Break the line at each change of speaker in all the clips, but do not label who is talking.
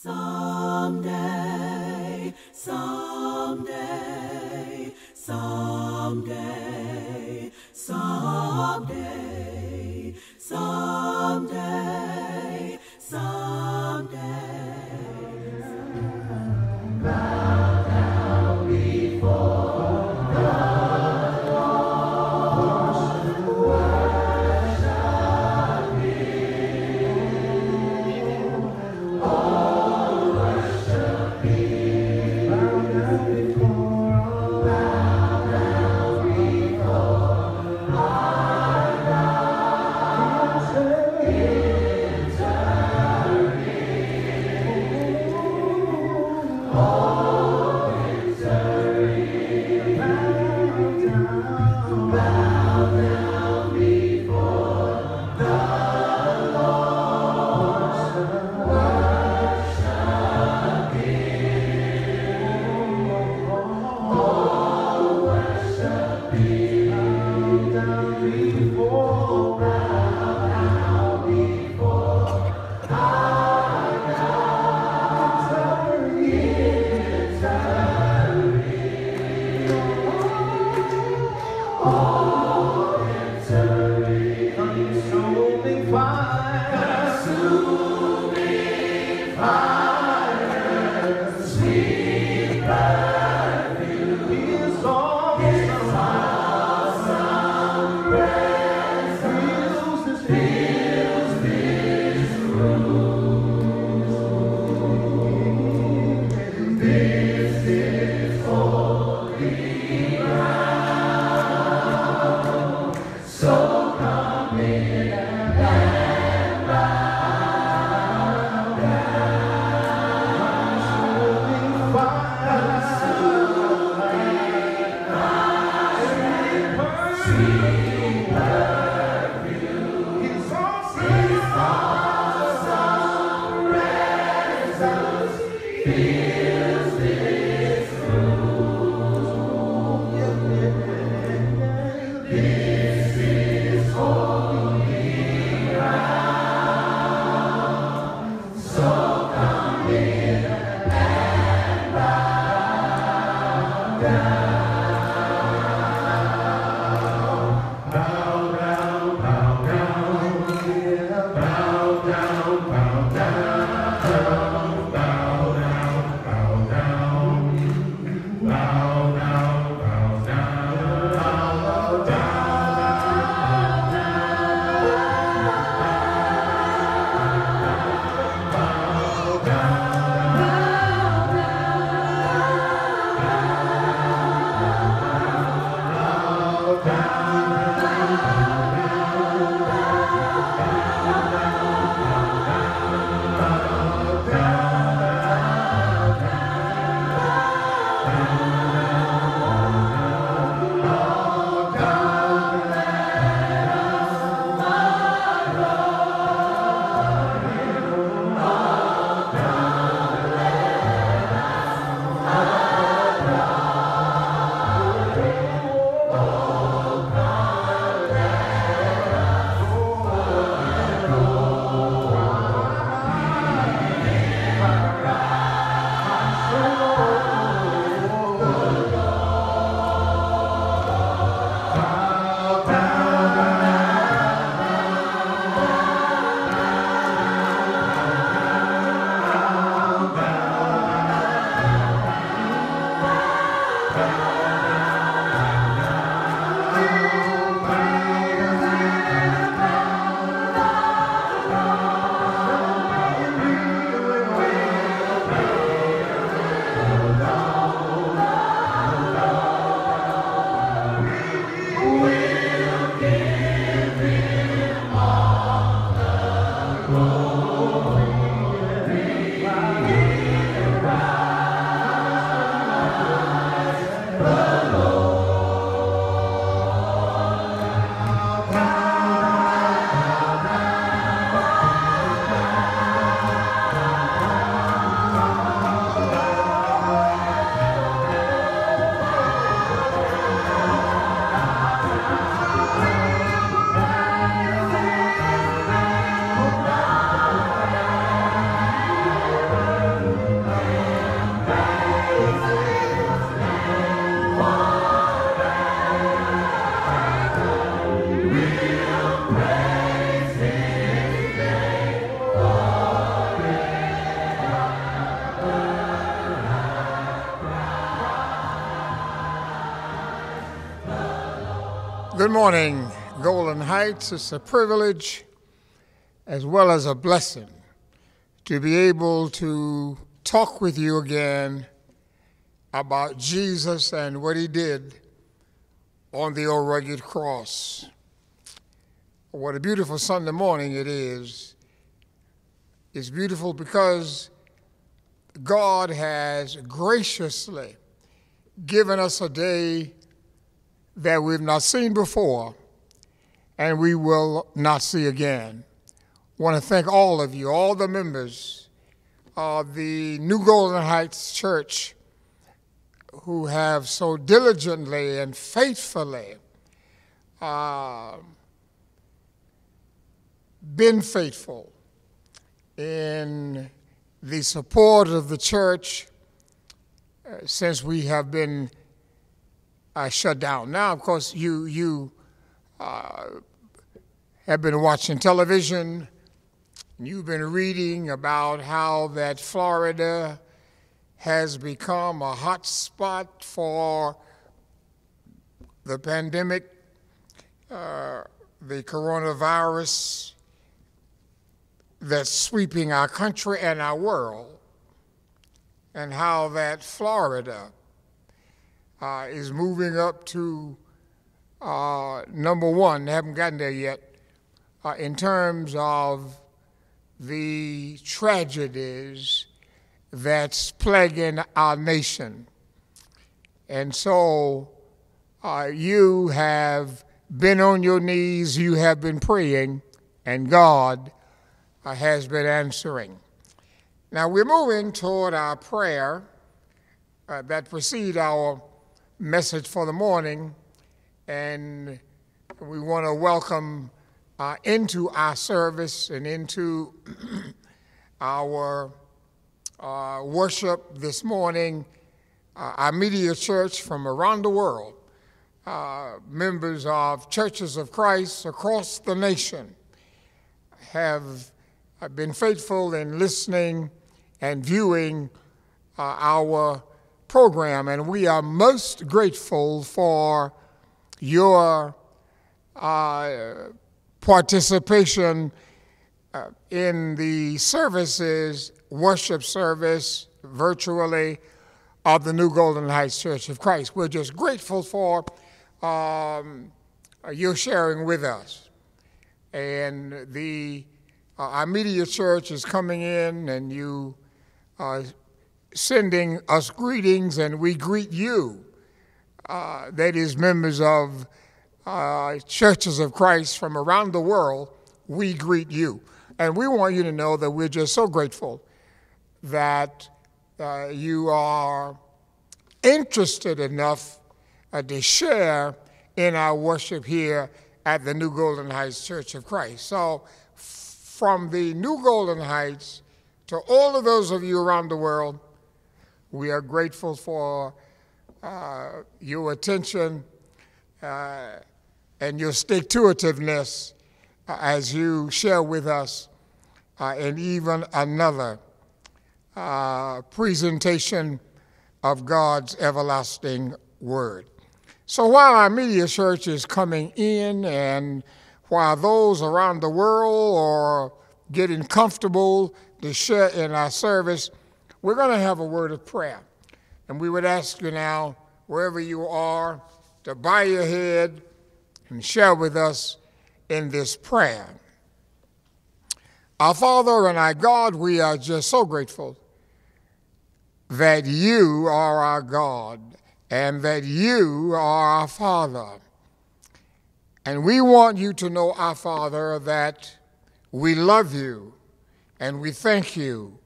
Someday, someday, someday, someday,
Good morning, Golden Heights. It's a privilege as well as a blessing to be able to talk with you again about Jesus and what he did on the old rugged cross. What a beautiful Sunday morning it is. It's beautiful because God has graciously given us a day that we've not seen before and we will not see again. I want to thank all of you, all the members of the New Golden Heights Church who have so diligently and faithfully uh, been faithful in the support of the church uh, since we have been uh, shut down. Now, of course, you you uh, have been watching television. And you've been reading about how that Florida has become a hot spot for the pandemic, uh, the coronavirus that's sweeping our country and our world, and how that Florida uh, is moving up to uh, number one. They haven't gotten there yet uh, in terms of the tragedies that's plaguing our nation. And so uh, you have been on your knees, you have been praying, and God uh, has been answering. Now we're moving toward our prayer uh, that precede our message for the morning, and we want to welcome uh, into our service and into our uh, worship this morning uh, our media church from around the world, uh, members of churches of Christ across the nation, have been faithful in listening and viewing uh, our program, and we are most grateful for your uh, participation uh, in the services, worship service virtually of the New Golden Heights Church of Christ. We're just grateful for um, your sharing with us. And the uh, our media church is coming in, and you are sending us greetings, and we greet you. Uh, that is, members of uh, churches of Christ from around the world, we greet you. And we want you to know that we're just so grateful that uh, you are interested enough uh, to share in our worship here at the New Golden Heights Church of Christ. So, from the New Golden Heights to all of those of you around the world, we are grateful for uh, your attention uh, and your stick to itiveness uh, as you share with us uh, and even another uh, presentation of God's everlasting word. So while our media church is coming in and while those around the world are getting comfortable to share in our service, we're going to have a word of prayer. And we would ask you now, wherever you are, to bow your head and share with us in this prayer. Our Father and our God, we are just so grateful that you are our God and that you are our Father. And we want you to know, our Father, that we love you and we thank you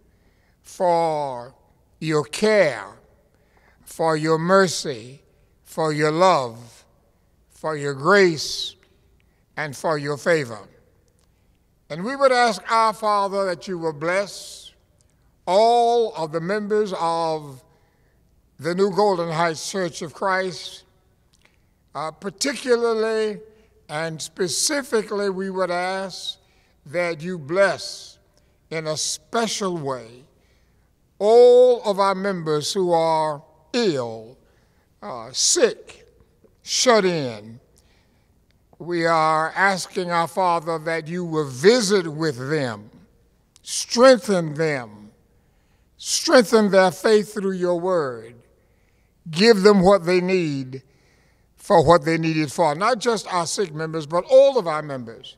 for your care, for your mercy, for your love, for your grace, and for your favor. And we would ask our Father that you will bless all of the members of the New Golden Heights Church of Christ, uh, particularly and specifically, we would ask that you bless in a special way all of our members who are ill, uh, sick, shut in, we are asking our Father that you will visit with them, strengthen them, strengthen their faith through your word, give them what they need for what they need it for. Not just our sick members, but all of our members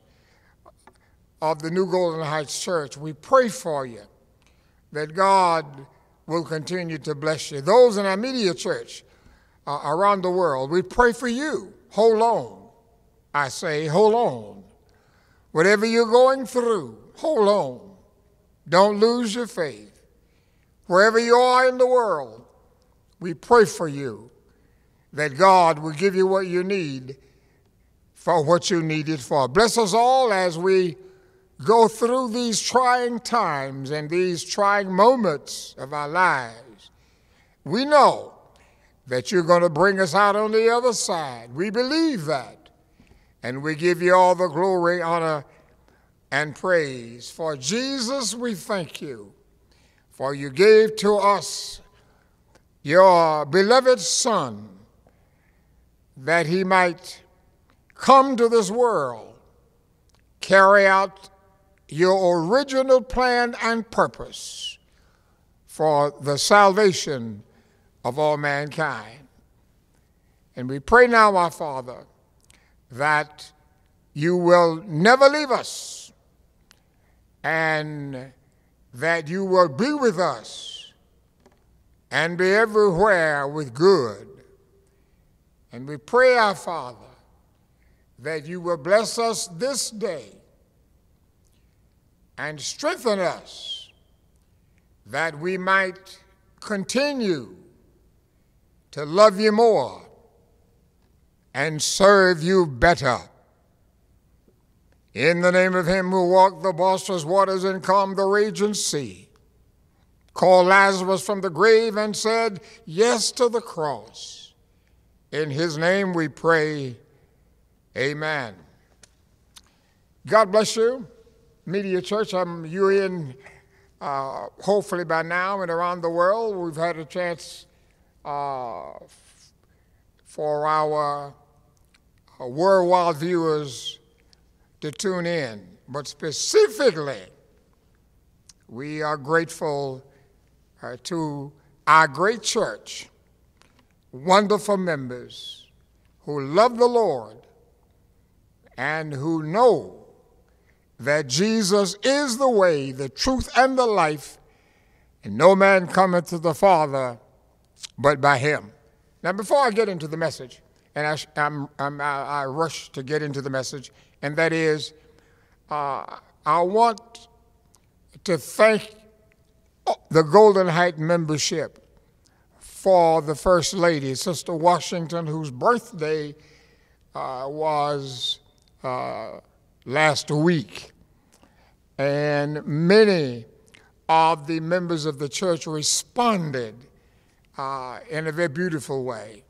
of the New Golden Heights Church. We pray for you that God will continue to bless you. Those in our media church uh, around the world, we pray for you. Hold on. I say, hold on. Whatever you're going through, hold on. Don't lose your faith. Wherever you are in the world, we pray for you that God will give you what you need for what you need it for. Bless us all as we go through these trying times and these trying moments of our lives. We know that you're going to bring us out on the other side. We believe that. And we give you all the glory, honor, and praise. For Jesus, we thank you. For you gave to us your beloved Son that he might come to this world, carry out your original plan and purpose for the salvation of all mankind. And we pray now, our Father, that you will never leave us and that you will be with us and be everywhere with good. And we pray, our Father, that you will bless us this day and strengthen us that we might continue to love you more and serve you better. In the name of him who walked the boisterous waters and calmed the raging sea, called Lazarus from the grave and said yes to the cross. In his name we pray, amen. God bless you. Media Church, I'm you in uh, hopefully by now and around the world. We've had a chance uh, for our uh, worldwide viewers to tune in. But specifically, we are grateful uh, to our great church, wonderful members who love the Lord and who know that Jesus is the way, the truth, and the life, and no man cometh to the Father but by him. Now, before I get into the message, and I, I'm, I'm, i rush to get into the message, and that is uh, I want to thank the Golden Height membership for the First Lady, Sister Washington, whose birthday uh, was uh, last week. And many of the members of the church responded uh, in a very beautiful way.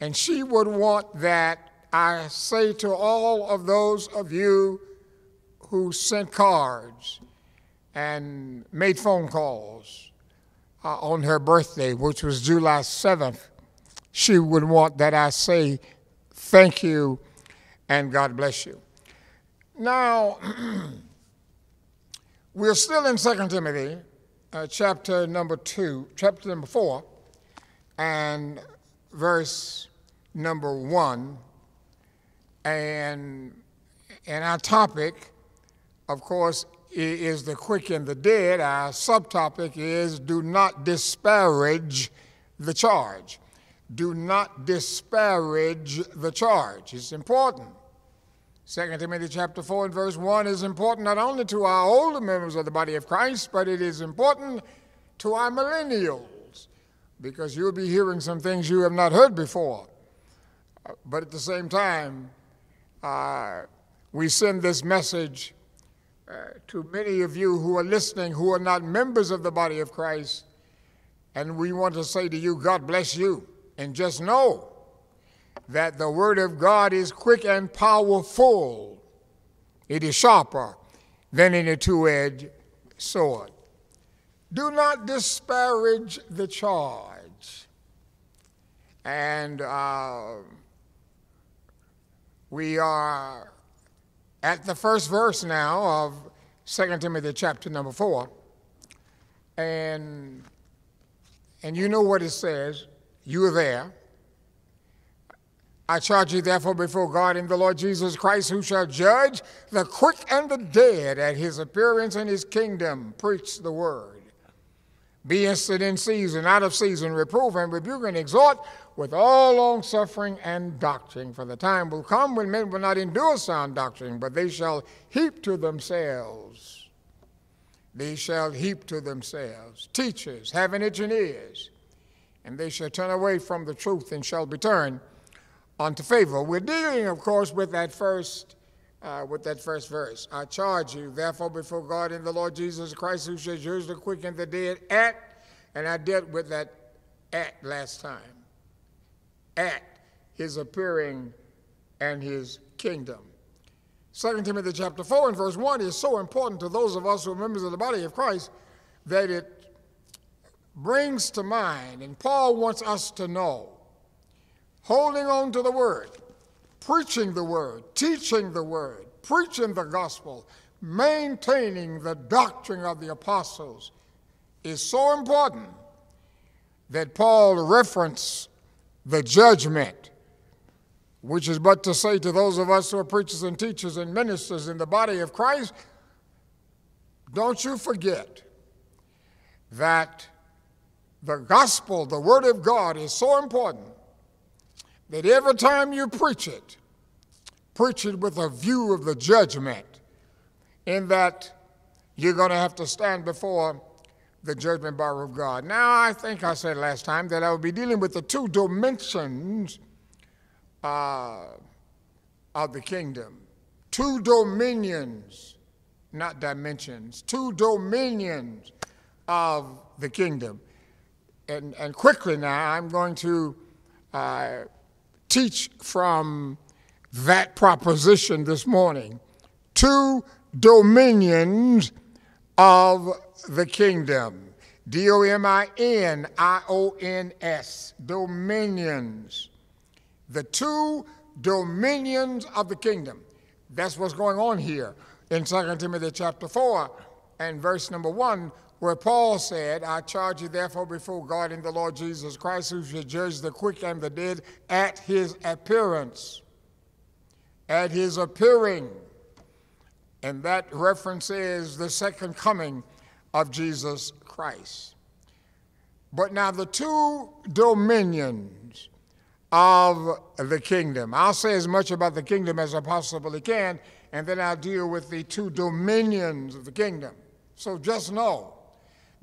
And she would want that I say to all of those of you who sent cards and made phone calls uh, on her birthday, which was July 7th, she would want that I say thank you and God bless you. Now, we're still in 2 Timothy, uh, chapter number 2, chapter number 4, and verse number one. And, and our topic, of course, is the quick and the dead. Our subtopic is do not disparage the charge. Do not disparage the charge. It's important. 2 Timothy chapter 4 and verse 1 is important not only to our older members of the body of Christ, but it is important to our millennials because you'll be hearing some things you have not heard before. But at the same time, uh, we send this message uh, to many of you who are listening who are not members of the body of Christ. And we want to say to you, God bless you. And just know that the Word of God is quick and powerful, it is sharper than any two edged sword. Do not disparage the charge. And uh, We are at the first verse now of 2 Timothy chapter number 4. And, and you know what it says. You are there. I charge you therefore before God and the Lord Jesus Christ, who shall judge the quick and the dead at his appearance in his kingdom. Preach the word. Be instant in season, out of season, reprove and rebuke and exhort with all long suffering and doctrine. For the time will come when men will not endure sound doctrine, but they shall heap to themselves. They shall heap to themselves teachers having itching ears, and they shall turn away from the truth and shall be turned unto favor. We're dealing, of course, with that first. Uh, with that first verse, I charge you, therefore, before God and the Lord Jesus Christ, who shall judge the quick and the dead at, and I dealt with that at last time at his appearing and his kingdom. 2 Timothy chapter 4 and verse 1 is so important to those of us who are members of the body of Christ that it brings to mind, and Paul wants us to know, holding on to the word, preaching the word, teaching the word, preaching the gospel, maintaining the doctrine of the apostles is so important that Paul referenced the judgment, which is but to say to those of us who are preachers and teachers and ministers in the body of Christ, don't you forget that the gospel, the word of God, is so important that every time you preach it, preach it with a view of the judgment, in that you're going to have to stand before the judgment bar of God. Now, I think I said last time that I would be dealing with the two dimensions uh, of the kingdom. Two dominions, not dimensions, two dominions of the kingdom. And, and quickly now, I'm going to uh, teach from that proposition this morning. Two dominions of the kingdom. D O M I N I O N S, dominions. The two dominions of the kingdom. That's what's going on here in 2 Timothy chapter 4 and verse number 1, where Paul said, I charge you therefore before God and the Lord Jesus Christ, who shall judge the quick and the dead at his appearance. At his appearing. And that reference is the second coming of Jesus Christ. But now, the two dominions of the kingdom. I'll say as much about the kingdom as I possibly can, and then I'll deal with the two dominions of the kingdom. So just know,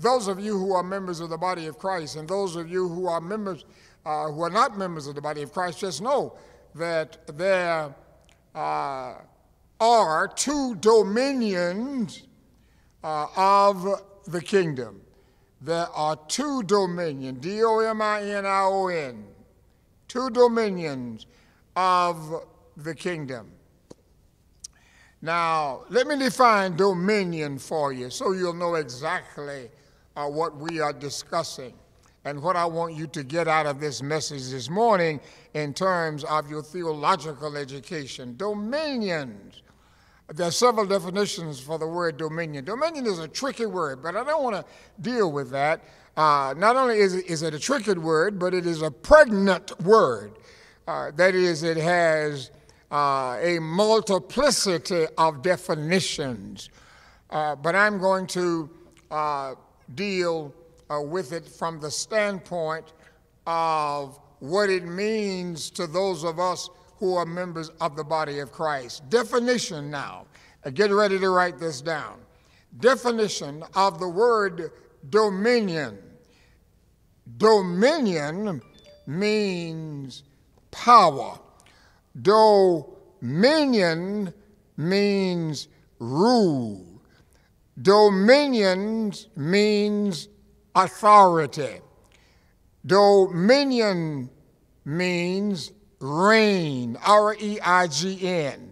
those of you who are members of the body of Christ, and those of you who are members, uh, who are not members of the body of Christ, just know that there uh, are two dominions uh, of the kingdom. There are two dominions, D O M I N I O N, two dominions of the kingdom. Now, let me define dominion for you so you'll know exactly uh, what we are discussing and what I want you to get out of this message this morning in terms of your theological education. Dominions there are several definitions for the word dominion. Dominion is a tricky word, but I don't want to deal with that. Uh, not only is it, is it a tricky word, but it is a pregnant word. Uh, that is, it has uh, a multiplicity of definitions. Uh, but I'm going to uh, deal uh, with it from the standpoint of what it means to those of us who are members of the body of Christ. Definition now. Uh, get ready to write this down. Definition of the word dominion. Dominion means power. Dominion means rule. Dominion means authority. Dominion means reign, R E I G N.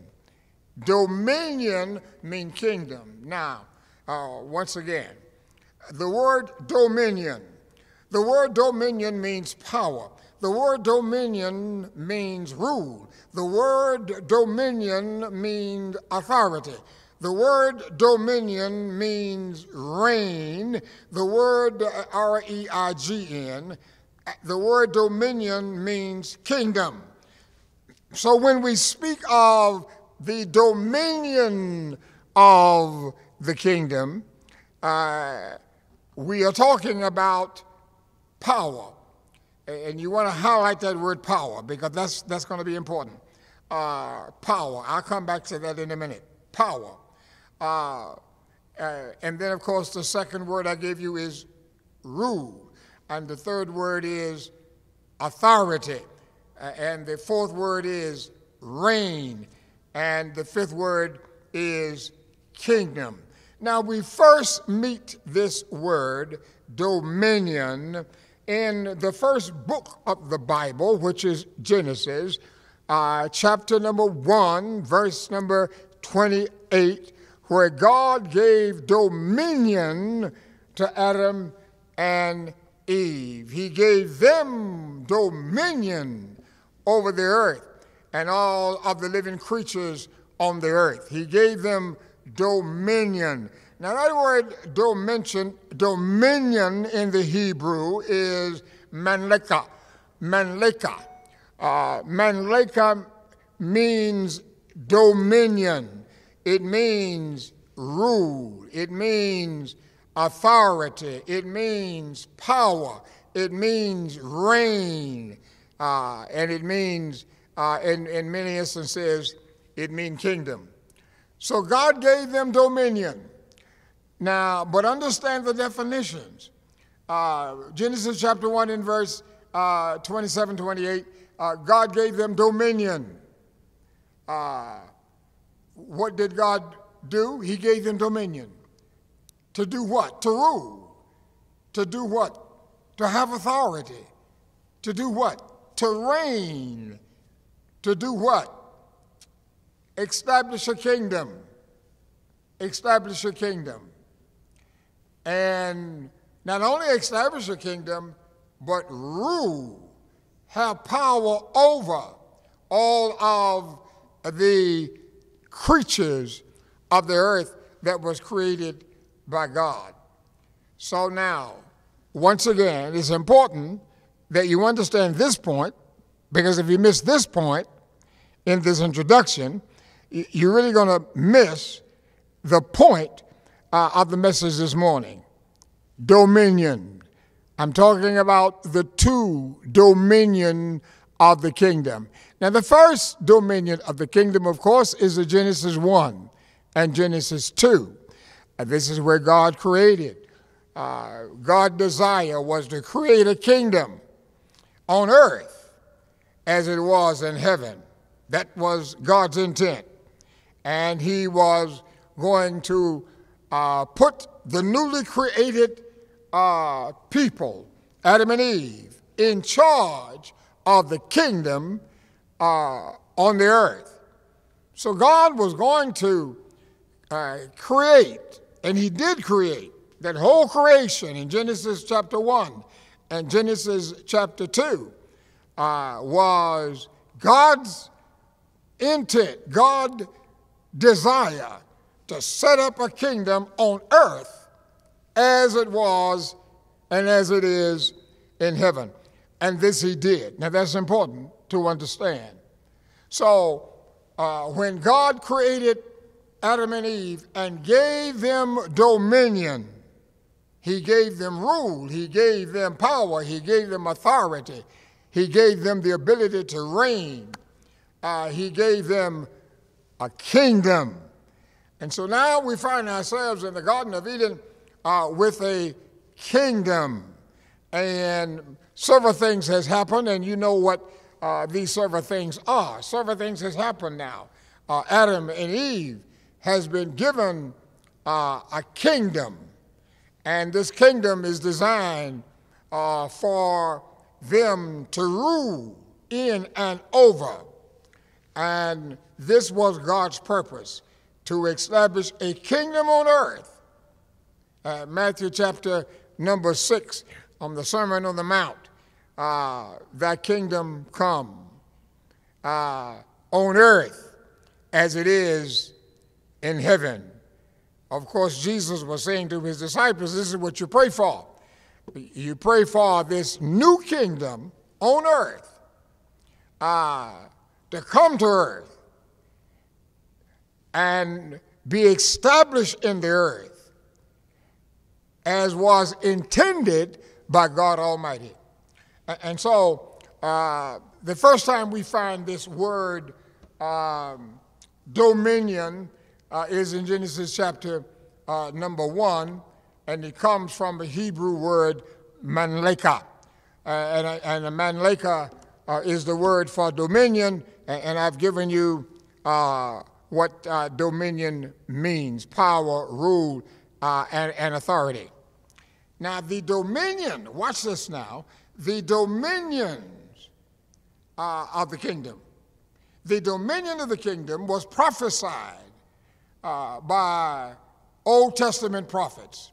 Dominion means kingdom. Now, uh, once again, the word dominion. The word dominion means power. The word dominion means rule. The word dominion means authority. The word dominion means reign. The word R E I G N, the word dominion means kingdom. So when we speak of the dominion of the kingdom, uh, we are talking about power. And you want to highlight that word power because that's, that's going to be important. Uh, power. I'll come back to that in a minute. Power. Uh, uh, and then, of course, the second word I gave you is rule. And the third word is authority. Uh, and the fourth word is reign. And the fifth word is kingdom. Now, we first meet this word, dominion, in the first book of the Bible, which is Genesis, uh, chapter number 1, verse number 28, where God gave dominion to Adam and Eve. He gave them dominion over the earth and all of the living creatures on the earth. He gave them dominion. Now, that word dominion, dominion in the Hebrew is manleka. Manleka. Uh, manleka means dominion. It means rule. It means authority. It means power. It means reign. Uh, and it means, uh, in, in many instances, it means kingdom. So God gave them dominion. Now, but understand the definitions. Uh, Genesis chapter 1 in verse uh, 27 28, uh, God gave them dominion. What did God do? He gave them dominion. To do what? To rule. To do what? To have authority. To do what? To reign. To do what? Establish a kingdom. Establish a kingdom. And not only establish a kingdom, but rule, have power over all of the creatures of the earth that was created by God. So now, once again, it's important that you understand this point, because if you miss this point in this introduction, you're really going to miss the point uh, of the message this morning dominion. I'm talking about the two dominion of the kingdom. Now, the first dominion of the kingdom, of course, is the Genesis 1 and Genesis 2. And this is where God created. Uh, God's desire was to create a kingdom on earth as it was in heaven. That was God's intent. And He was going to uh, put the newly created uh, people, Adam and Eve, in charge of the kingdom uh, on the earth. So God was going to uh, create, and He did create that whole creation in Genesis chapter 1 and Genesis chapter 2 uh, was God's intent, God desire to set up a kingdom on earth as it was and as it is in heaven. And this he did. Now that's important to understand. So uh, when God created Adam and Eve and gave them dominion, he gave them rule, he gave them power, he gave them authority, he gave them the ability to reign, uh, he gave them a kingdom. And so now we find ourselves in the Garden of Eden uh, with a kingdom. And several things has happened, and you know what uh, these several things are. Several things has happened now. Uh, Adam and Eve has been given uh, a kingdom, and this kingdom is designed uh, for them to rule in and over. And this was God's purpose to establish a kingdom on earth. Uh, Matthew chapter number six on the Sermon on the Mount. uh, that kingdom come uh, on earth as it is in heaven. Of course, Jesus was saying to his disciples, This is what you pray for. You pray for this new kingdom on earth uh, to come to earth and be established in the earth as was intended by God Almighty. And so, uh, the first time we find this word um, dominion uh, is in Genesis chapter uh, number one, and it comes from the Hebrew word manleka. And, and manleka uh, is the word for dominion, and, and I've given you uh, what uh, dominion means power, rule, and, and authority. Now, the dominion, watch this now, the dominions of the kingdom. The dominion of the kingdom was prophesied uh, by Old Testament prophets.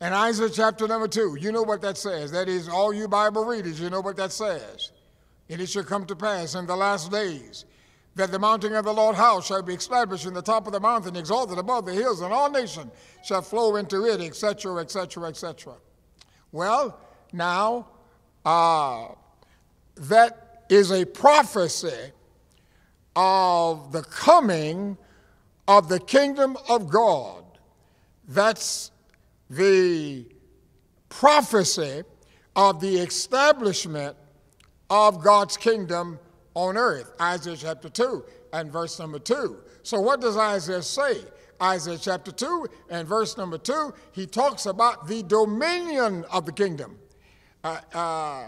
In Isaiah chapter number two, you know what that says. That is, all you Bible readers, you know what that says. And it shall come to pass in the last days that the mountain of the Lord house shall be established in the top of the mountain, exalted above the hills, and all nations shall flow into it, etc., etc., etc. Well, now, uh, that is a prophecy of the coming of the kingdom of God. That's the prophecy of the establishment of God's kingdom on earth. Isaiah chapter 2 and verse number 2. So, what does Isaiah say? Isaiah chapter 2 and verse number 2, he talks about the dominion of the kingdom. Uh, uh,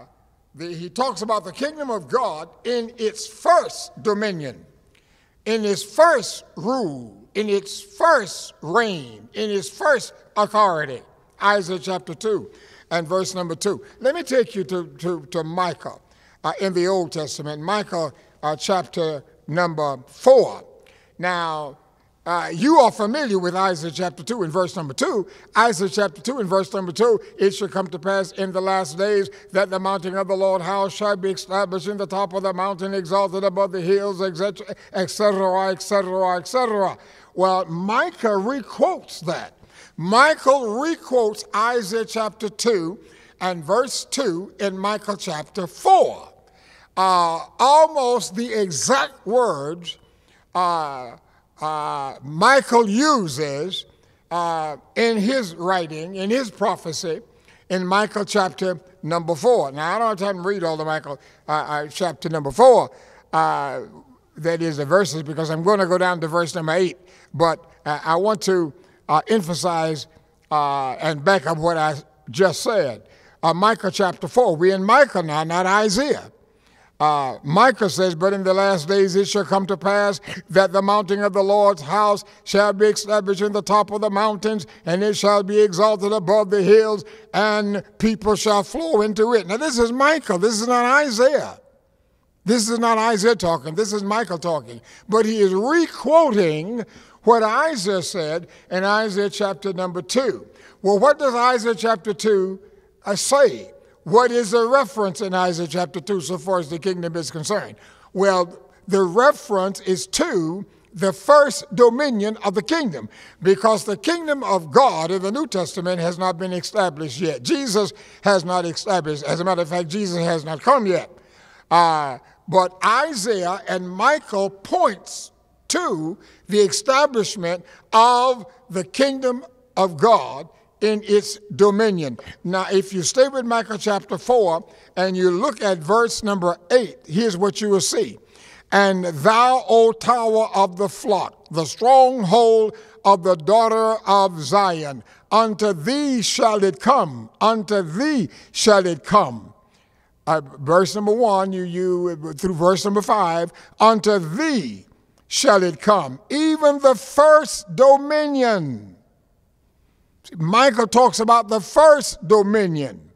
the, he talks about the kingdom of God in its first dominion in its first rule, in its first reign, in its first authority. Isaiah chapter 2 and verse number 2. Let me take you to, to, to Micah in the Old Testament, Micah uh, chapter number 4. Now, uh, you are familiar with Isaiah chapter 2 and verse number 2. Isaiah chapter 2 and verse number 2 it shall come to pass in the last days that the mountain of the Lord house shall be established in the top of the mountain, exalted above the hills, etc., etc., etc., etc. Well, Micah requotes that. Micah requotes Isaiah chapter 2 and verse 2 in Micah chapter 4. Uh, almost the exact words. Uh, uh, Micah uses uh, in his writing, in his prophecy, in Micah chapter number four. Now, I don't have time to read all the Micah uh, uh chapter number four, that is the verses, because I'm going to go down to verse number eight. But I want to emphasize and back up what I just said. Micah chapter 4. We're in Micah now, not Isaiah. Uh, Micah says, But in the last days it shall come to pass that the mountain of the Lord's house shall be established in the top of the mountains, and it shall be exalted above the hills, and people shall flow into it. Now, this is Micah. This is not Isaiah. This is not Isaiah talking. This is Micah talking. But he is requoting what Isaiah said in Isaiah chapter number 2. Well, what does Isaiah chapter 2 uh, say? What is the reference in Isaiah chapter 2 so far as the kingdom is concerned? Well, the reference is to the first dominion of the kingdom because the kingdom of God in the New Testament has not been established yet. Jesus has not established. As a matter of fact, Jesus has not come yet. Uh, but Isaiah and Micah points to the establishment of the kingdom of God in its dominion. Now, if you stay with Micah chapter 4 and you look at verse number 8, here's what you will see. And thou, O tower of the flock, the stronghold of the daughter of Zion, unto thee shall it come, unto thee shall it come. Uh, verse number one, you, you through verse number five, unto thee shall it come, even the first dominion Micah talks about the first dominion.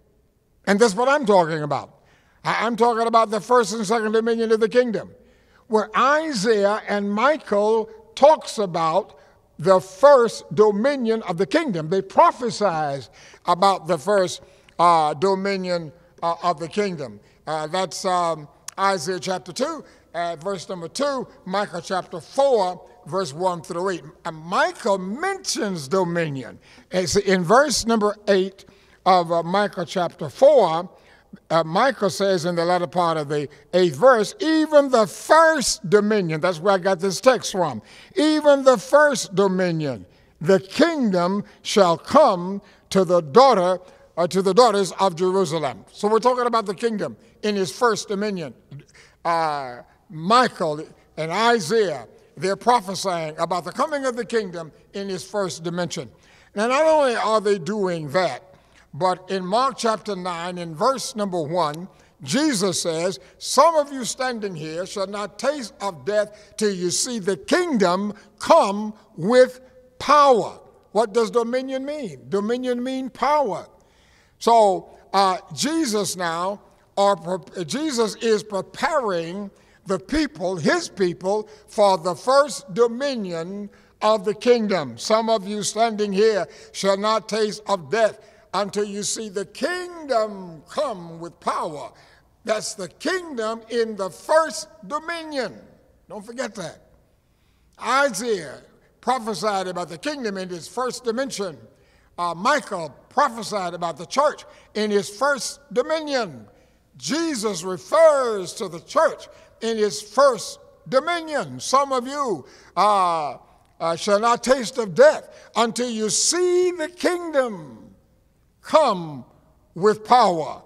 And that's what I'm talking about. I'm talking about the first and second dominion of the kingdom. Where Isaiah and Micah talks about the first dominion of the kingdom. They prophesied about the first uh, dominion uh, of the kingdom. Uh, that's um, Isaiah chapter 2, uh, verse number 2, Micah chapter 4, verse 1 through 8. And Micah mentions dominion. It's in verse number 8 of uh, Micah chapter 4, uh, Micah says in the latter part of the eighth verse, even the first dominion, that's where I got this text from, even the first dominion, the kingdom shall come to the daughter, uh, to the daughters of Jerusalem. So we're talking about the kingdom in his first dominion. Uh, Micah and Isaiah, they're prophesying about the coming of the kingdom in his first dimension. Now, not only are they doing that, but in Mark chapter 9, in verse number 1, Jesus says, Some of you standing here shall not taste of death till you see the kingdom come with power. What does dominion mean? Dominion mean power. So uh, Jesus now, or Jesus is preparing the people, his people, for the first dominion of the kingdom. Some of you standing here shall not taste of death until you see the kingdom come with power. That's the kingdom in the first dominion. Don't forget that. Isaiah prophesied about the kingdom in his first dimension. Uh, Micah prophesied about the church in his first dominion. Jesus refers to the church in his first dominion. Some of you uh, uh, shall not taste of death until you see the kingdom come with power.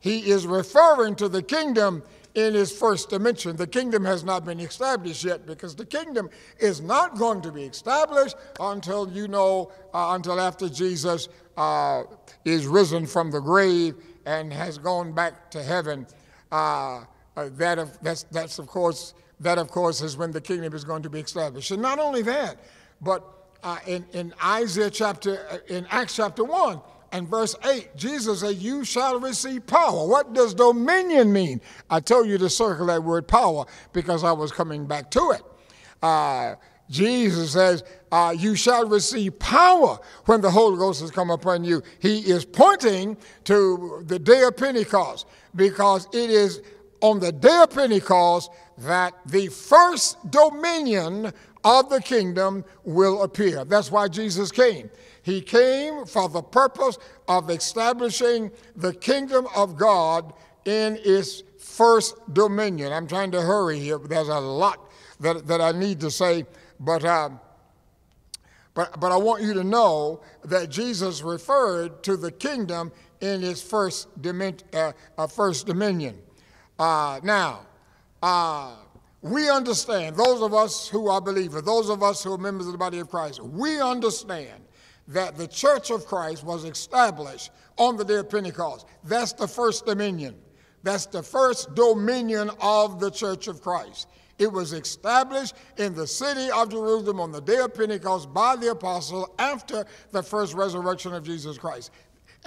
He is referring to the kingdom in his first dimension. The kingdom has not been established yet because the kingdom is not going to be established until you know, uh, until after Jesus uh, is risen from the grave and has gone back to heaven. Uh, uh that of, that's, that's of course that of course is when the kingdom is going to be established. And not only that, but uh, in, in Isaiah chapter, uh, in Acts chapter 1, and verse 8, Jesus said, You shall receive power. What does dominion mean? I told you to circle that word power because I was coming back to it. Uh, Jesus says, uh, You shall receive power when the Holy Ghost has come upon you. He is pointing to the day of Pentecost because it is on the day of Pentecost that the first dominion of the kingdom will appear. That's why Jesus came. He came for the purpose of establishing the kingdom of God in its first dominion. I'm trying to hurry here, but there's a lot that, that I need to say. But, uh, but, but I want you to know that Jesus referred to the kingdom in its first, dimen- uh, uh, first dominion. Uh, now, uh, we understand, those of us who are believers, those of us who are members of the body of Christ, we understand that the church of Christ was established on the day of Pentecost. That's the first dominion. That's the first dominion of the church of Christ. It was established in the city of Jerusalem on the day of Pentecost by the apostle after the first resurrection of Jesus Christ.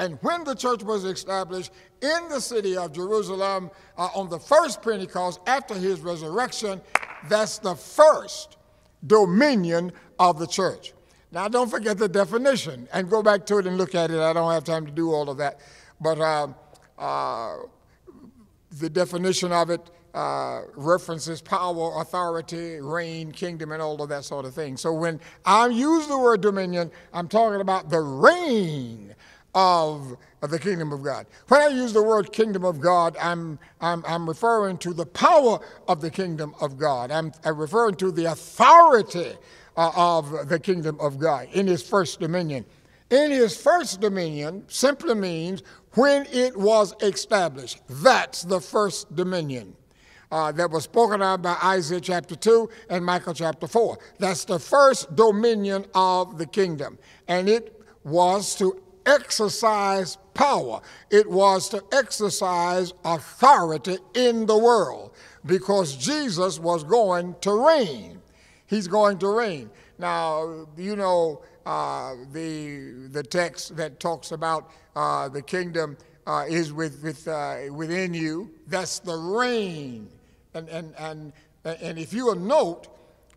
And when the church was established in the city of Jerusalem uh, on the first Pentecost after his resurrection, that's the first dominion of the church. Now, don't forget the definition and go back to it and look at it. I don't have time to do all of that. But uh, uh, the definition of it uh, references power, authority, reign, kingdom, and all of that sort of thing. So when I use the word dominion, I'm talking about the reign of, the kingdom of God. When I use the word kingdom of God, I'm, I'm, I'm referring to the power of the kingdom of God. I'm, I'm referring to the authority uh, of the kingdom of God in his first dominion. In his first dominion simply means when it was established. That's the first dominion. Uh, that was spoken of by Isaiah chapter 2 and Micah chapter 4. That's the first dominion of the kingdom. And it was to exercise power, it was to exercise authority in the world because Jesus was going to reign he's going to reign. Now, you know uh, the, the text that talks about uh, the kingdom uh, is with, with, uh, within you. That's the reign. And, and, and, and if you will note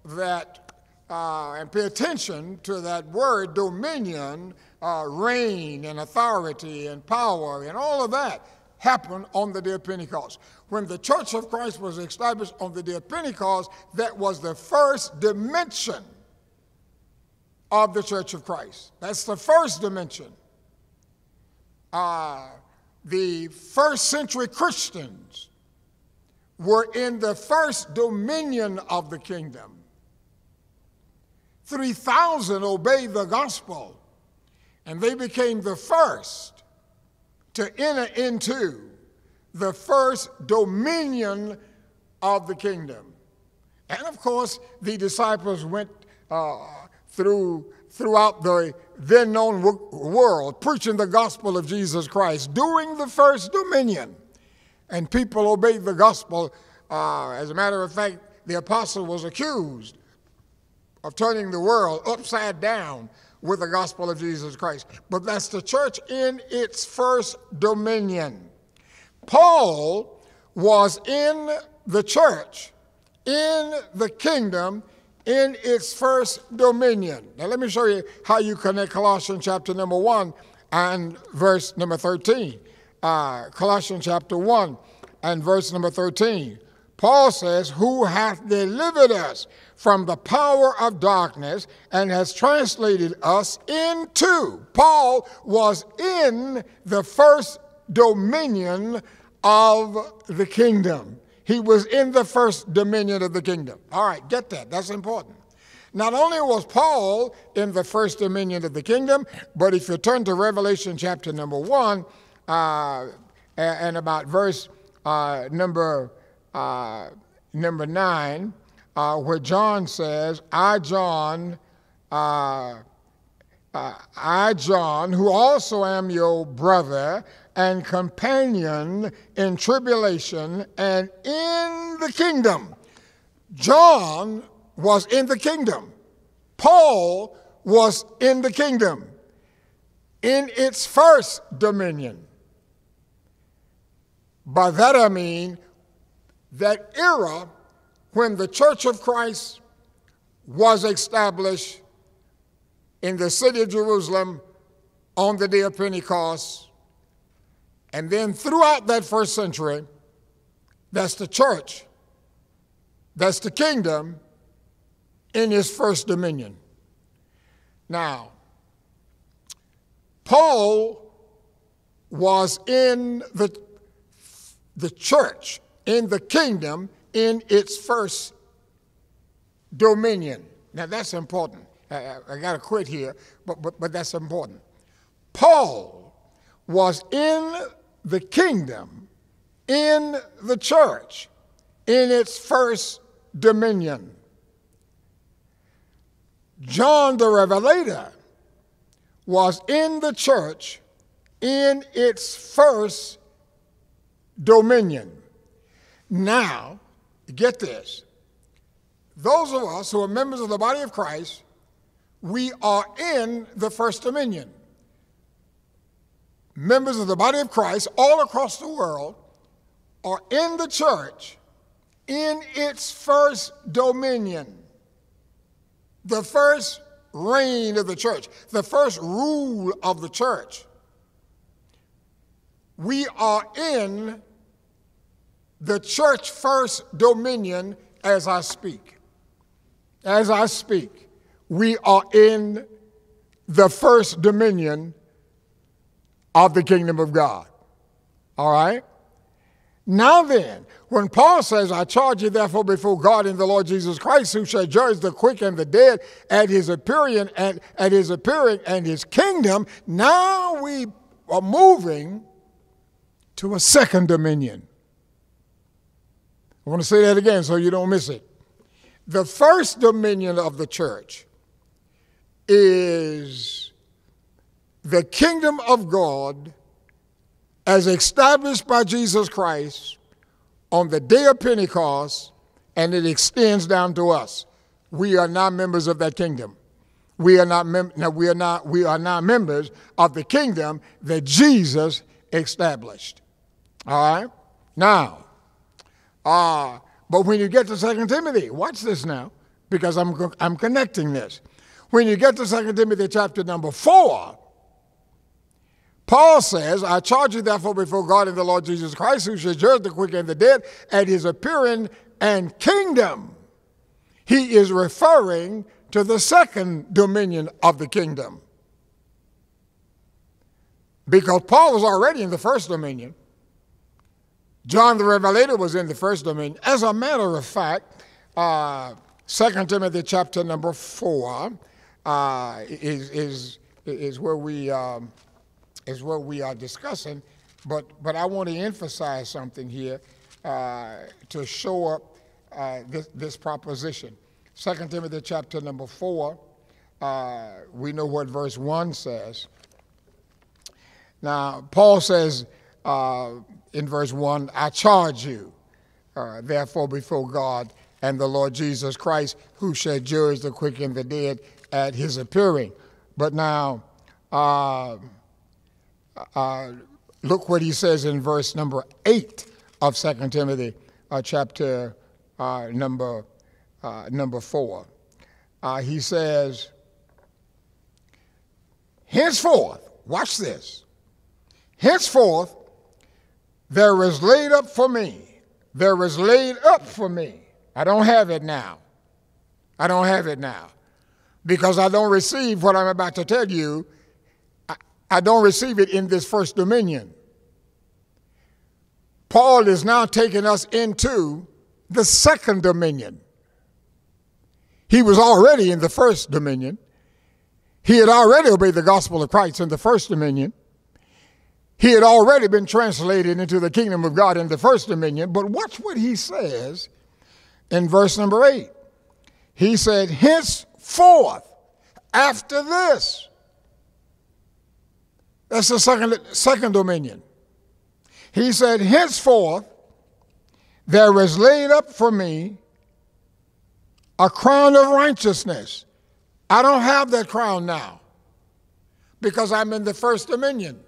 that uh, and pay attention to that word dominion, uh, reign, and authority, and power, and all of that happened on the day of Pentecost. When the church of Christ was established on the day of Pentecost, that was the first dimension of the church of Christ. That's the first dimension. Uh, the first century Christians were in the first dominion of the kingdom. 3,000 obeyed the gospel, and they became the first to enter into the first dominion of the kingdom. And of course, the disciples went uh, through throughout the then known world preaching the gospel of Jesus Christ during the first dominion. And people obeyed the gospel. Uh, as a matter of fact, the apostle was accused of turning the world upside down with the gospel of Jesus Christ. But that's the church in its first dominion. Paul was in the church, in the kingdom, in its first dominion. Now, let me show you how you connect Colossians chapter number 1 and verse number 13. Uh, Colossians chapter 1 and verse number 13. Paul says, Who hath delivered us from the power of darkness and has translated us into. Paul was in the first dominion of the kingdom. He was in the first dominion of the kingdom. All right, get that. That's important. Not only was Paul in the first dominion of the kingdom, but if you turn to Revelation chapter number one, uh, and about verse uh, number uh, number nine, uh, where John says, I, John, uh, uh, I, John, who also am your brother and companion in tribulation and in the kingdom. John was in the kingdom. Paul was in the kingdom in its first dominion. By that I mean that era when the Church of Christ was established in the city of Jerusalem on the day of Pentecost, and then throughout that first century, that's the church, that's the kingdom in its first dominion. Now, Paul was in the, the church, in the kingdom, in its first dominion. Now that's important. I, I got to quit here, but, but, but that's important. Paul was in the kingdom, in the church, in its first dominion. John the Revelator was in the church in its first dominion. Now, get this. Those of us who are members of the body of Christ, we are in the first dominion. Members of the body of Christ all across the world are in the church in its first dominion. The first reign of the church, the first rule of the church. We are in the church first dominion as I speak. As I speak, we are in the first dominion of the kingdom of God. All right? Now then, when Paul says, I charge you therefore before God and the Lord Jesus Christ, who shall judge the quick and the dead at his appearing and at his appearing and his kingdom, now we are moving to a second dominion. I want to say that again so you don't miss it. The first dominion of the church is the kingdom of God as established by Jesus Christ on the day of Pentecost, and it extends down to us. We are not members of that kingdom. We are not, mem- no, we are not, we are not members of the kingdom that Jesus established. All right? Now, uh, but when you get to Second Timothy, watch this now, because I'm, I'm connecting this. When you get to Second Timothy chapter number 4, Paul says, I charge you therefore before God and the Lord Jesus Christ, who shall judge the quick and the dead at his appearing and kingdom. He is referring to the second dominion of the kingdom. Because Paul was already in the first dominion. John the Revelator was in the first dominion. As a matter of fact, uh, 2 Timothy chapter number 4 uh, is, is, is, where we, um, is where we are discussing. But, but I want to emphasize something here uh, to show up uh, this, this proposition. 2 Timothy chapter number 4, uh, we know what verse 1 says. Now, Paul says uh, in verse 1, I charge you, uh, therefore, before God and the Lord Jesus Christ, who shall judge the quick and the dead at his appearing. But now, uh, uh look what he says in verse number 8 of 2 Timothy uh, chapter uh, number, number 4. he says, Henceforth, watch this Henceforth, there is laid up for me, there is laid up for me. I don't have it now. I don't have it now. Because I don't receive what I'm about to tell you, I, I don't receive it in this first dominion. Paul is now taking us into the second dominion. He was already in the first dominion. He had already obeyed the gospel of Christ in the first dominion. He had already been translated into the kingdom of God in the first dominion, but watch what he says in verse number eight. He said, Henceforth, after this, that's the second, second dominion. He said, Henceforth, there is laid up for me a crown of righteousness. I don't have that crown now because I'm in the first dominion.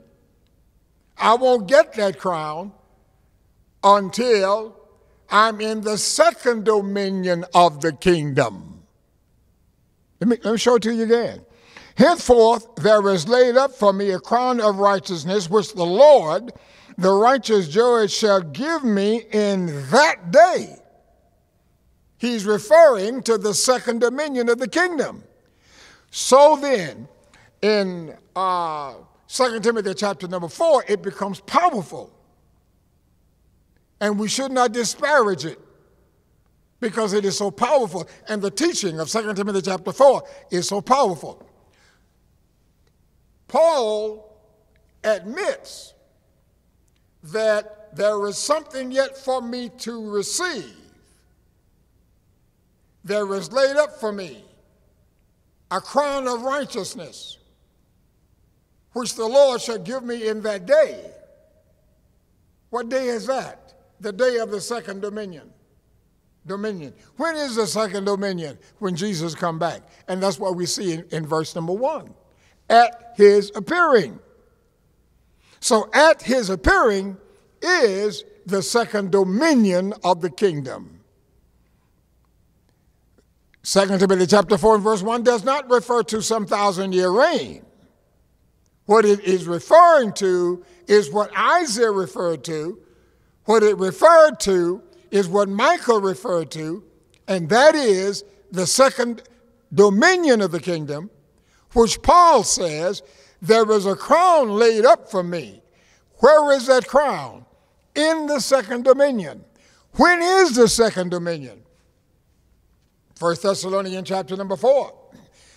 I won't get that crown until I'm in the second dominion of the kingdom. Let me, let me show it to you again. Henceforth, there is laid up for me a crown of righteousness, which the Lord, the righteous judge, shall give me in that day. He's referring to the second dominion of the kingdom. So then, in uh, 2 Timothy chapter number 4, it becomes powerful. And we should not disparage it because it is so powerful. And the teaching of 2 Timothy chapter 4 is so powerful. Paul admits that there is something yet for me to receive. There is laid up for me a crown of righteousness which the Lord shall give me in that day. What day is that? The day of the second dominion. Dominion. When is the second dominion? When Jesus come back. And that's what we see in, in verse number one. At his appearing. So at his appearing is the second dominion of the kingdom. Second Timothy chapter 4 and verse 1 does not refer to some thousand year reign. What it is referring to is what Isaiah referred to. What it referred to is what Micah referred to, and that is the second dominion of the kingdom, which Paul says, There is a crown laid up for me. Where is that crown? In the second dominion. When is the second dominion? 1 Thessalonians chapter number 4,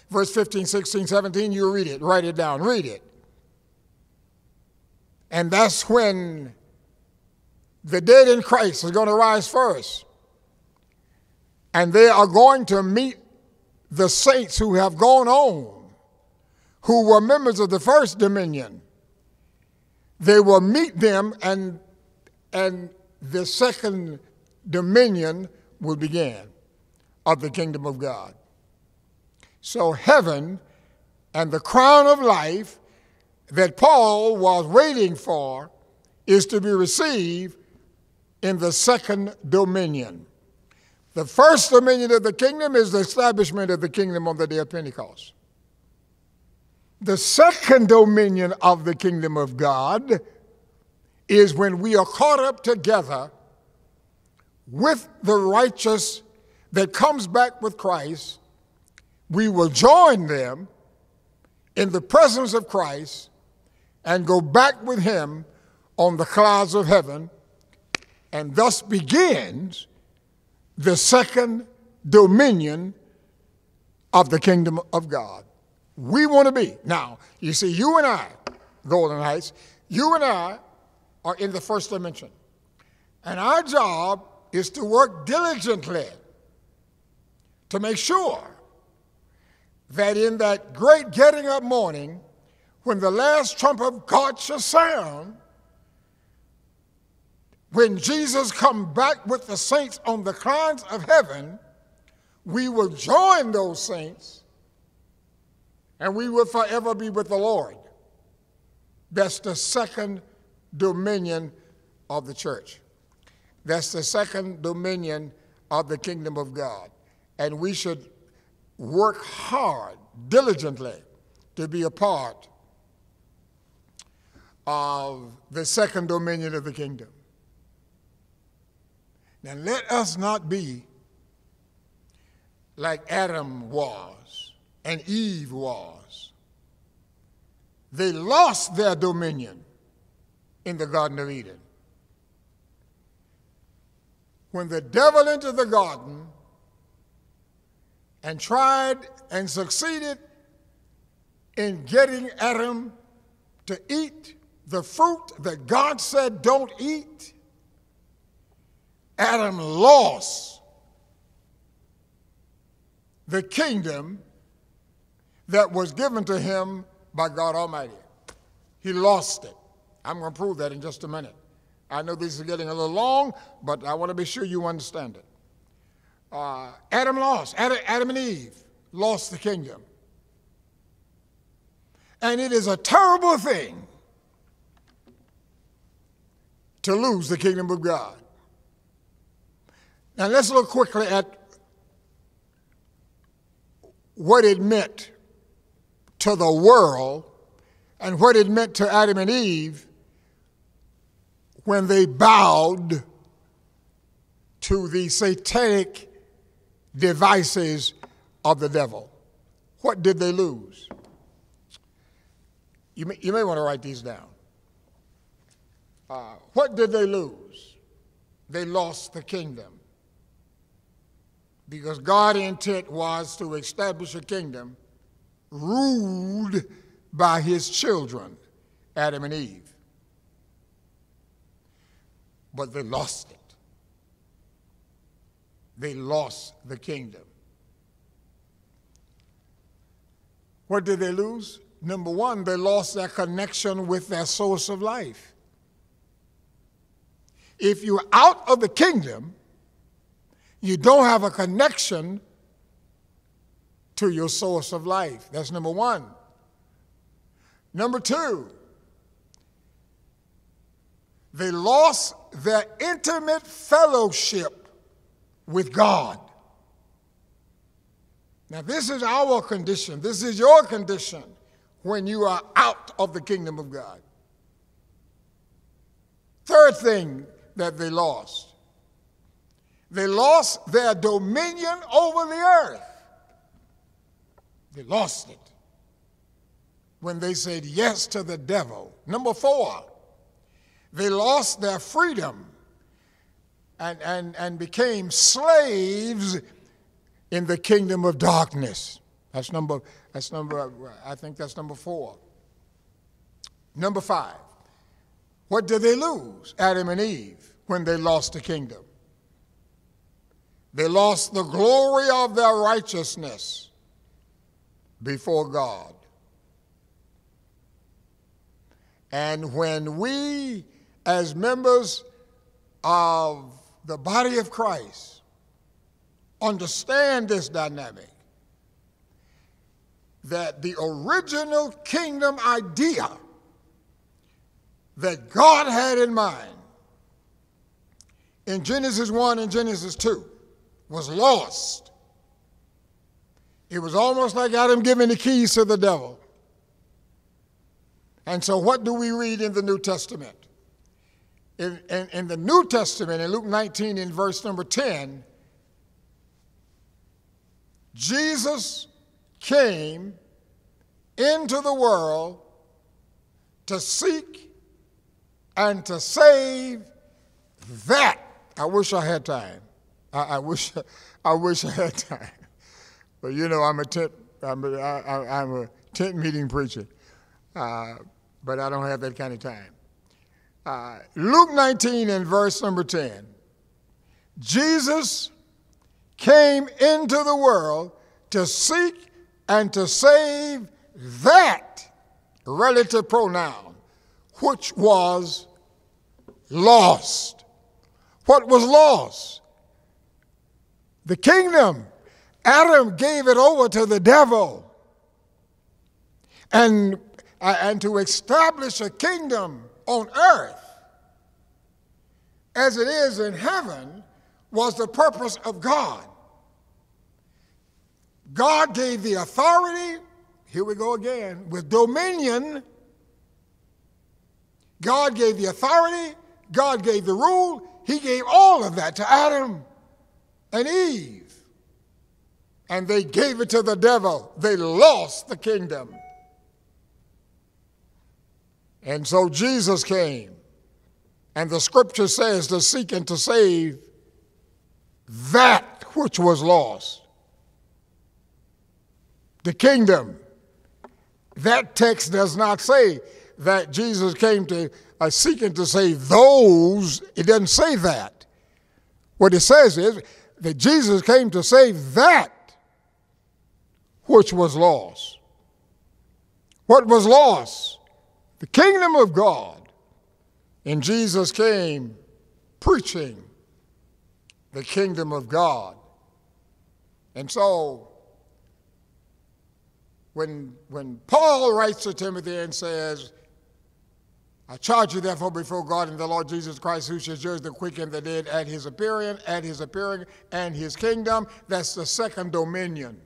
verse 15, 16, 17. You read it, write it down, read it. And that's when the dead in Christ is going to rise first. And they are going to meet the saints who have gone on, who were members of the first dominion. They will meet them, and, and the second dominion will begin of the kingdom of God. So, heaven and the crown of life that Paul was waiting for is to be received in the second dominion. The first dominion of the kingdom is the establishment of the kingdom on the day of Pentecost. The second dominion of the kingdom of God is when we are caught up together with the righteous that comes back with Christ, we will join them in the presence of Christ and go back with him on the clouds of heaven, and thus begins the second dominion of the kingdom of God. We want to be. Now, you see, you and I, Golden Heights, you and I are in the first dimension. And our job is to work diligently to make sure that in that great getting up morning, when the last trump of God shall sound, when Jesus come back with the saints on the clouds of heaven, we will join those saints and we will forever be with the Lord. That's the second dominion of the church. That's the second dominion of the kingdom of God. And we should work hard, diligently, to be a part of the second dominion of the kingdom. Now, let us not be like Adam was and Eve was. They lost their dominion in the Garden of Eden. When the devil entered the garden and tried and succeeded in getting Adam to eat the fruit that God said don't eat, Adam lost the kingdom that was given to him by God Almighty. He lost it. I'm going to prove that in just a minute. I know this is getting a little long, but I want to be sure you understand it. Uh, Adam lost, Adam, Adam and Eve lost the kingdom. And it is a terrible thing to lose the kingdom of God. Now let's look quickly at what it meant to the world and what it meant to Adam and Eve when they bowed to the satanic devices of the devil. What did they lose? You may, you may want to write these down. Uh, what did they lose? They lost the kingdom. Because God's intent was to establish a kingdom ruled by his children, Adam and Eve but they lost it. They lost the kingdom. What did they lose? Number one, they lost their connection with their source of life. If you're out of the kingdom, you don't have a connection to your source of life. That's number one. Number two, they lost their intimate fellowship with God. Now, this is our condition. This is your condition when you are out of the kingdom of God. Third thing that they lost they lost their dominion over the earth. They lost it when they said yes to the devil. Number four, they lost their freedom and, and, and became slaves in the kingdom of darkness. That's number, that's number, I think that's number four. Number five, what did they lose, Adam and Eve, when they lost the kingdom? They lost the glory of their righteousness before God. And when we as members of the body of Christ understand this dynamic that the original kingdom idea that God had in mind in Genesis 1 and Genesis 2 was lost. It was almost like Adam giving the keys to the devil. And so, what do we read in the New Testament? In, in, in, the New Testament, in Luke 19, in verse number 10, Jesus came into the world to seek and to save that. I wish I had time. I, I wish I wish I had time. But you know, I'm a tent, I'm a, I, I'm a tent meeting preacher, uh, but I don't have that kind of time. Uh, Luke 19 and verse number 10. Jesus came into the world to seek and to save that relative pronoun, which was lost. What was lost? The kingdom. Adam gave it over to the devil. And, and to establish a kingdom on earth as it is in heaven was the purpose of God. God gave the authority, here we go again, with dominion. God gave the authority, God gave the rule, He gave all of that to Adam and Eve. And they gave it to the devil. They lost the kingdom. And so Jesus came. And the scripture says to seek and to save that which was lost the kingdom. That text does not say that Jesus came to uh, seeking to save those. It doesn't say that. What it says is that Jesus came to save that which was lost. What was lost? The kingdom of God. And Jesus came preaching the kingdom of God. And so when, when Paul writes to Timothy and says, I charge you therefore before God and the Lord Jesus Christ, who shall judge the quick and the dead at his appearing, at his appearing and his kingdom. That's the second dominion.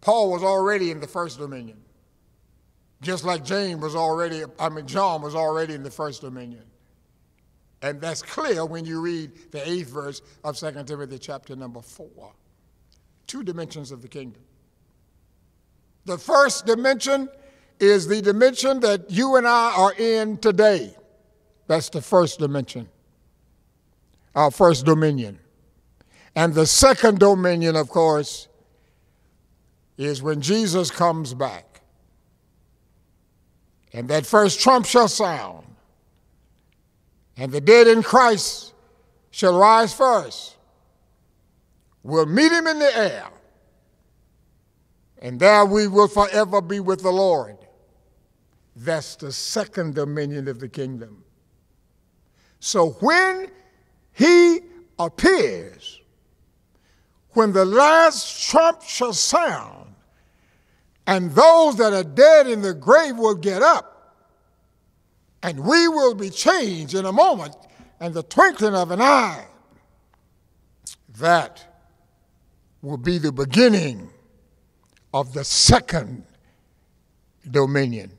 Paul was already in the first dominion. Just like James was already, I mean, John was already in the first dominion. And that's clear when you read the eighth verse of 2 Timothy chapter number four two dimensions of the kingdom. The first dimension is the dimension that you and I are in today. That's the first dimension, our first dominion. And the second dominion, of course, is when Jesus comes back. And that first trump shall sound, and the dead in Christ shall rise first We'll meet him in the air, and there we will forever be with the Lord. That's the second dominion of the kingdom. So when he appears, when the last trump shall sound, and those that are dead in the grave will get up, and we will be changed in a moment and the twinkling of an eye. That will be the beginning of the second dominion.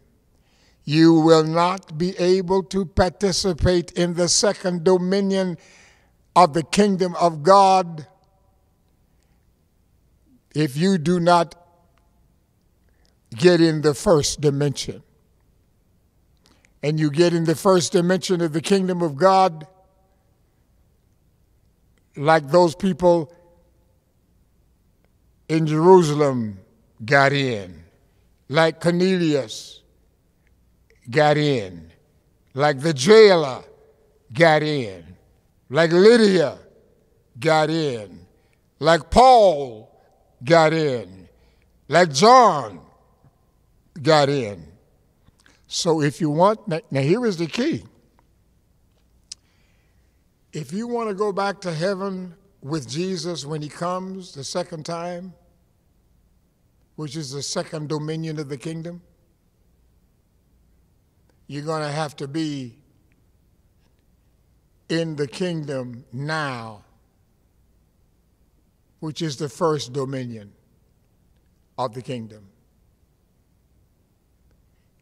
You will not be able to participate in the second dominion of the kingdom of God if you do not get in the first dimension. And you get in the first dimension of the kingdom of God like those people in Jerusalem got in, like Cornelius got in, like the jailer got in, like Lydia got in, like Paul got in, like John got in. So if you want, now here is the key. If you want to go back to heaven with Jesus when he comes the second time, which is the second dominion of the kingdom, you're going to have to be in the kingdom now, which is the first dominion of the kingdom.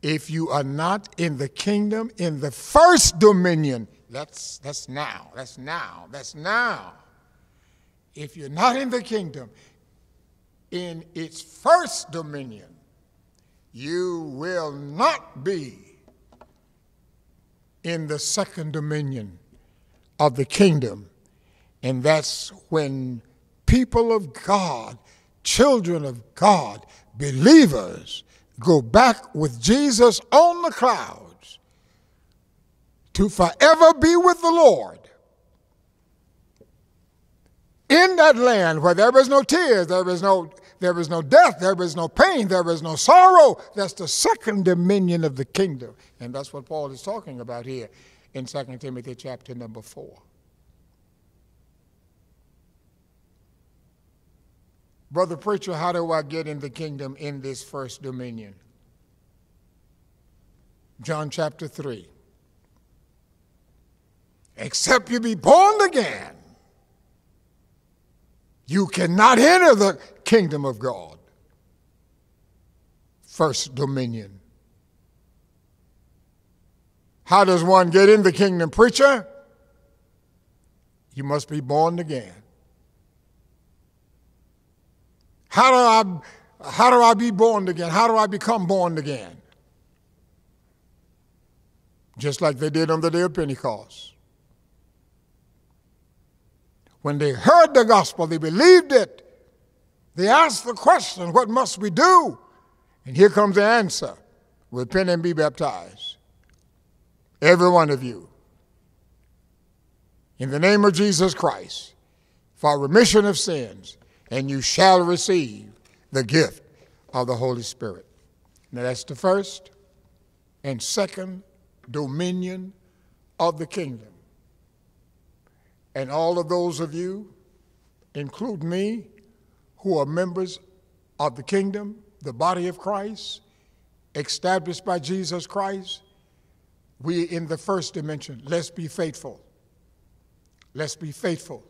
if you are not in the kingdom in the first dominion. That's, that's now. That's now. That's now. If you're not in the kingdom in its first dominion, you will not be in the second dominion of the kingdom. And that's when people of God, children of God, believers go back with Jesus on the clouds to forever be with the Lord. In that land where there is no tears, there is no, there is no death, there is no pain, there is no sorrow. That's the second dominion of the kingdom. And that's what Paul is talking about here in 2 Timothy chapter number 4. Brother Preacher, how do I get in the kingdom in this first dominion? John chapter 3. Except you be born again, you cannot enter the kingdom of God. First dominion. How does one get in the kingdom, preacher? You must be born again. How do I how do I be born again? How do I become born again? Just like they did on the day of Pentecost. When they heard the gospel, they believed it. They ask the question, What must we do? And here comes the answer repent and be baptized. Every one of you. In the name of Jesus Christ, for remission of sins, and you shall receive the gift of the Holy Spirit. Now, that's the first and second dominion of the kingdom. And all of those of you, include me, who are members of the kingdom, the body of Christ, established by Jesus Christ, we in the first dimension. Let's be faithful. Let's be faithful.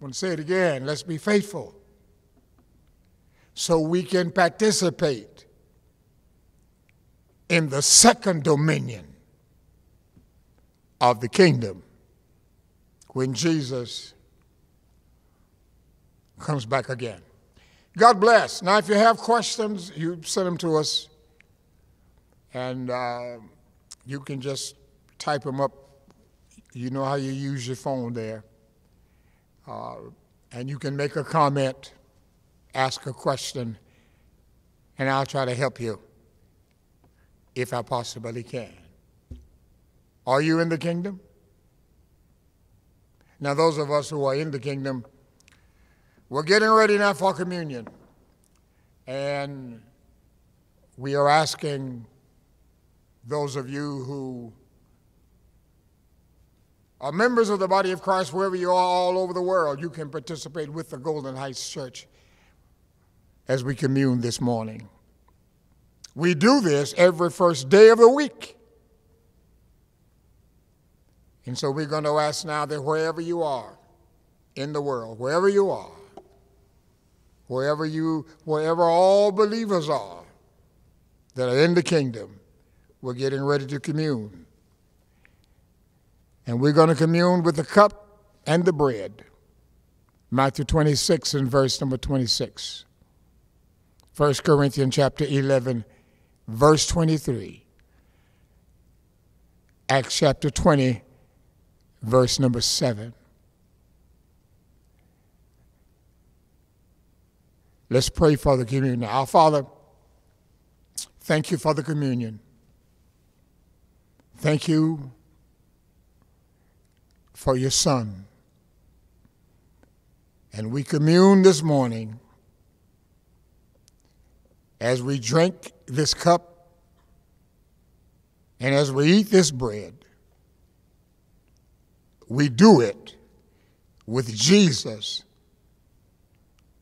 I want to say it again. Let's be faithful so we can participate in the second dominion of the kingdom when Jesus comes back again. God bless. Now, if you have questions, you send them to us, and uh, you can just type them up. You know how you use your phone there. Uh, and you can make a comment, ask a question, and I'll try to help you if I possibly can. Are you in the kingdom? Now, those of us who are in the kingdom, we're getting ready now for communion. And we are asking those of you who are members of the body of Christ wherever you are all over the world, you can participate with the Golden Heights Church as we commune this morning. We do this every first day of the week. And so we're going to ask now that wherever you are in the world, wherever you are, wherever you, wherever all believers are that are in the kingdom, we're getting ready to commune. And we're going to commune with the cup and the bread. Matthew 26 and verse number 26. 1 Corinthians chapter 11, verse 23. Acts chapter 20, verse number 7. Let's pray for the communion. Our Father, thank you for the communion. Thank you for your Son. And we commune this morning as we drink this cup and as we eat this bread. We do it with Jesus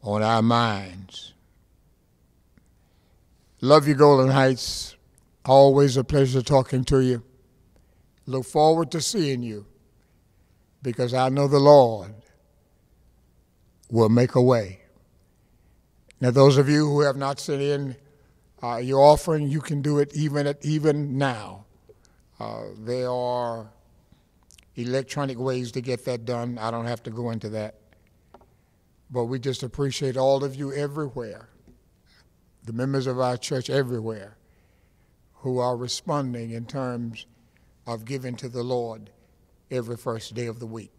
on our minds. Love you, Golden Heights. Always a pleasure talking to you. Look forward to seeing you because I know the Lord will make a way. Now, those of you who have not sent in uh, your offering, you can do it even at, even now. Uh, there are electronic ways to get that done. I don't have to go into that. But we just appreciate all of you everywhere, the members of our church everywhere, who are responding in terms of giving to the Lord every first day of the week.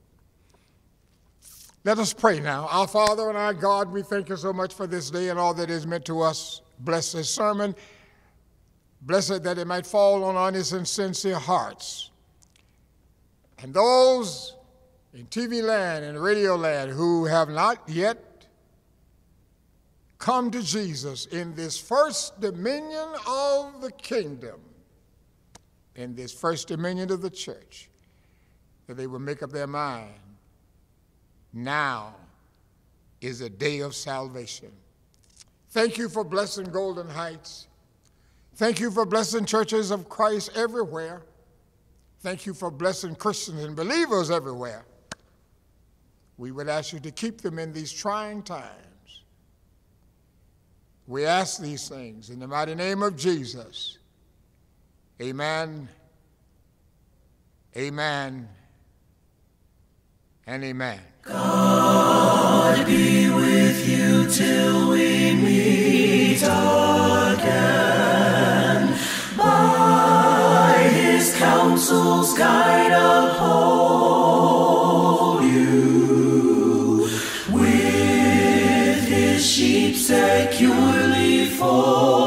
Let us pray now. Our Father and our God, we thank you so much for this day and all that is meant to us. Bless this sermon. Bless it that it might fall on honest and sincere hearts. And those in TV land and radio land who have not yet come to Jesus in this first dominion of the kingdom, in this first dominion of the church, that they will make up their mind. Now is a day of salvation. Thank you for blessing Golden Heights. Thank you for blessing churches of Christ everywhere. Thank you for blessing Christians and believers everywhere. We would ask you to keep them in these trying times. We ask these things in the mighty name of Jesus. Amen. Amen. And amen.
God be with you till we meet again. By his counsels guide uphold securely fold